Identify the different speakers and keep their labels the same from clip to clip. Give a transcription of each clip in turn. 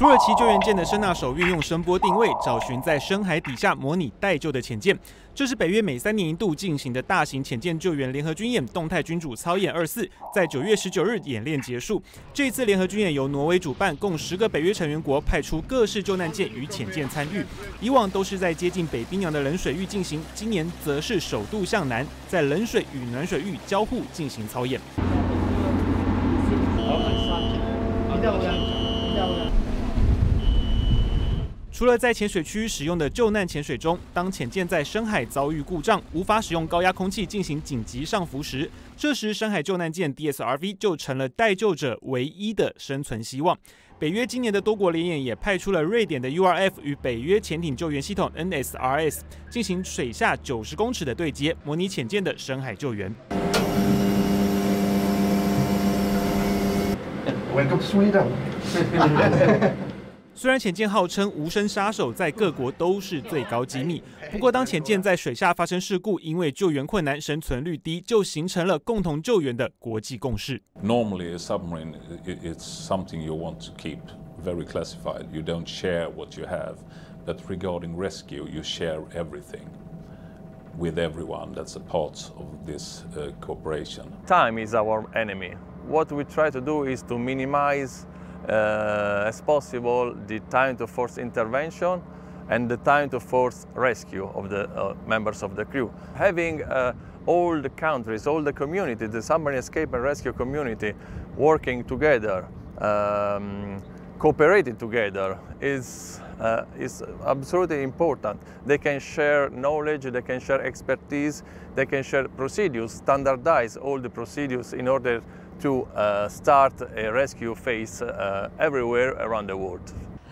Speaker 1: 土耳其救援舰的声纳手运用声波定位，找寻在深海底下模拟待救的潜舰。这是北约每三年一度进行的大型潜舰救援联合军演——动态君主操演二四，在九月十九日演练结束。这次联合军演由挪威主办，共十个北约成员国派出各式救难舰与潜舰参与。以往都是在接近北冰洋的冷水域进行，今年则是首度向南，在冷水与暖水域交互进行操演。除了在潜水区使用的救难潜水中，当潜舰在深海遭遇故障，无法使用高压空气进行紧急上浮时，这时深海救难舰 DSRV 就成了待救者唯一的生存希望。北约今年的多国联演也派出了瑞典的 URF 与北约潜艇救援系统 NSRS 进行水下九十公尺的对接，模拟潜舰的深海救援。
Speaker 2: Welcome Sweden。
Speaker 1: 虽然潜舰号称无声杀手，在各国都是最高机密。不过，当潜舰在水下发生事故，因为救援困难、生存率低，就形成了共同救援的国际共识。
Speaker 3: Normally, a submarine it's something you want to keep very classified. You don't share what you have, but regarding rescue, you share everything with everyone. That's a part of this cooperation.
Speaker 4: Time is our enemy. What we try to do is to minimize. uh, as possible the time to force intervention and the time to force rescue of the uh, members of the crew. Having uh, all the countries, all the community, the submarine escape and rescue community working together, um, cooperating together is, uh, is absolutely important. They can share knowledge, they can share expertise, they can share procedures, standardize all the procedures in order to start a rescue phase everywhere around the world.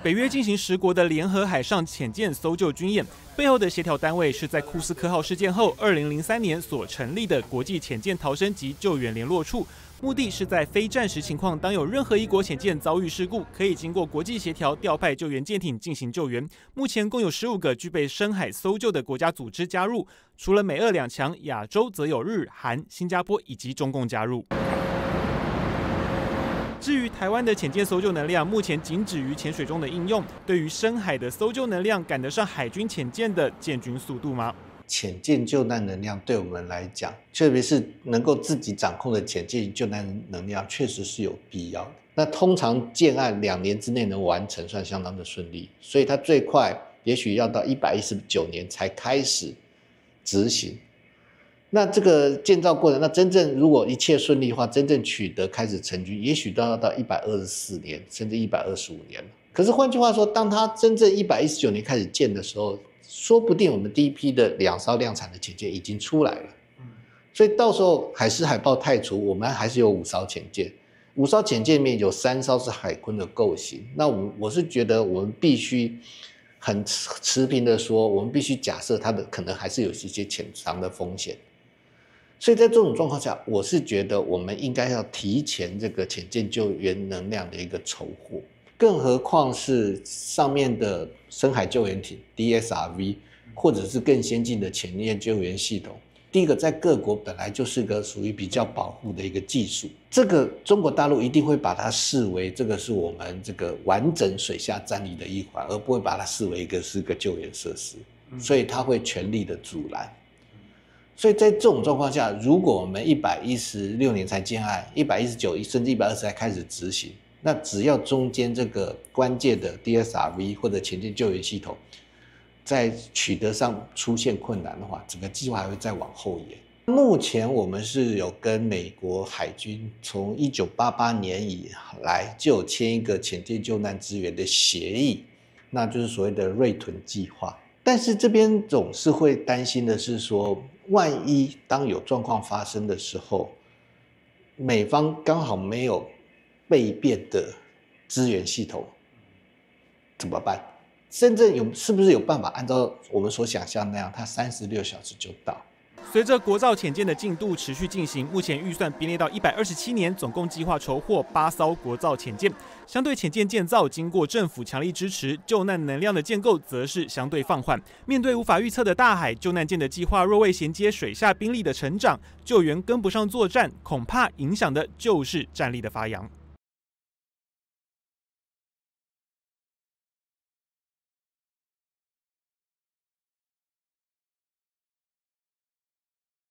Speaker 1: 北约进行十国的联合海上潜舰搜救军演，背后的协调单位是在库斯科号事件后，二零零三年所成立的国际潜舰逃生及救援联络处。目的是在非战时情况，当有任何一国潜舰遭遇事故，可以经过国际协调调派救援舰艇进行救援。目前共有十五个具备深海搜救的国家组织加入，除了美俄两强，亚洲则有日韩、新加坡以及中共加入。至于台湾的潜舰搜救能量，目前仅止于潜水中的应用。对于深海的搜救能量，赶得上海军潜舰的建军速度吗？
Speaker 5: 潜舰救难能量对我们来讲，特别是能够自己掌控的潜舰救难能量，确实是有必要的。那通常建案两年之内能完成，算相当的顺利。所以它最快也许要到一百一十九年才开始执行。那这个建造过程，那真正如果一切顺利的话，真正取得开始成军，也许都要到一百二十四年，甚至一百二十五年可是换句话说，当它真正一百一十九年开始建的时候，说不定我们第一批的两艘量产的潜舰已经出来了。所以到时候海狮海豹太除，我们还是有五艘潜舰，五艘潜舰里面有三艘是海坤的构型。那我我是觉得我们必须很持平的说，我们必须假设它的可能还是有一些潜藏的风险。所以在这种状况下，我是觉得我们应该要提前这个潜舰救援能量的一个筹获，更何况是上面的深海救援艇 DSRV，或者是更先进的潜舰救援系统。第一个，在各国本来就是个属于比较保护的一个技术，这个中国大陆一定会把它视为这个是我们这个完整水下战力的一环，而不会把它视为一个是个救援设施，所以它会全力的阻拦。所以在这种状况下，如果我们一百一十六年才建案，一百一十九甚至一百二十才开始执行，那只要中间这个关键的 DSRV 或者前进救援系统在取得上出现困难的话，整个计划还会再往后延。目前我们是有跟美国海军从一九八八年以来就有签一个潜舰救难支援的协议，那就是所谓的瑞屯计划。但是这边总是会担心的是说，万一当有状况发生的时候，美方刚好没有备变的资源系统，怎么办？深圳有是不是有办法按照我们所想象那样，它三十六小时就到？
Speaker 1: 随着国造潜舰的进度持续进行，目前预算编列到一百二十七年，总共计划筹获八艘国造潜舰。相对潜舰建造，经过政府强力支持，救难能量的建构则是相对放缓。面对无法预测的大海，救难舰的计划若未衔接水下兵力的成长，救援跟不上作战，恐怕影响的就是战力的发扬。